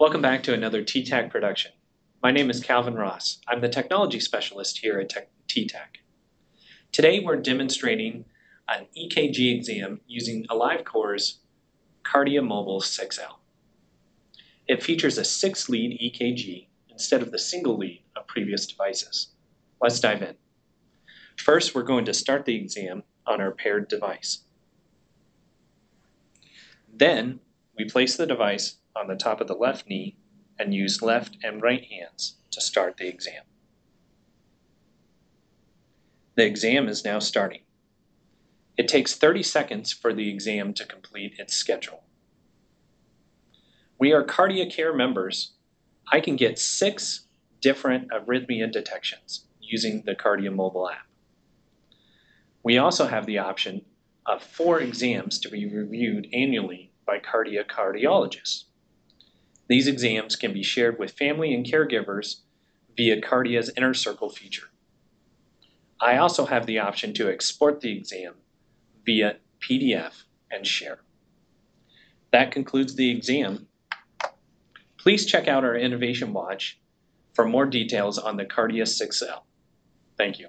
Welcome back to another TTAC production. My name is Calvin Ross. I'm the technology specialist here at TTAC. Today we're demonstrating an EKG exam using AliveCor's Kardia Mobile 6L. It features a six lead EKG instead of the single lead of previous devices. Let's dive in. First, we're going to start the exam on our paired device. Then, we place the device on the top of the left knee and use left and right hands to start the exam. The exam is now starting. It takes 30 seconds for the exam to complete its schedule. We are KardiaCare members. I can get six different arrhythmia detections using the Kardia mobile app. We also have the option of four exams to be reviewed annually by Kardia cardiologists. These exams can be shared with family and caregivers via Kardia's Inner Circle feature. I also have the option to export the exam via PDF and share. That concludes the exam. Please check out our Innovation Watch for more details on the Cardia 6L. Thank you.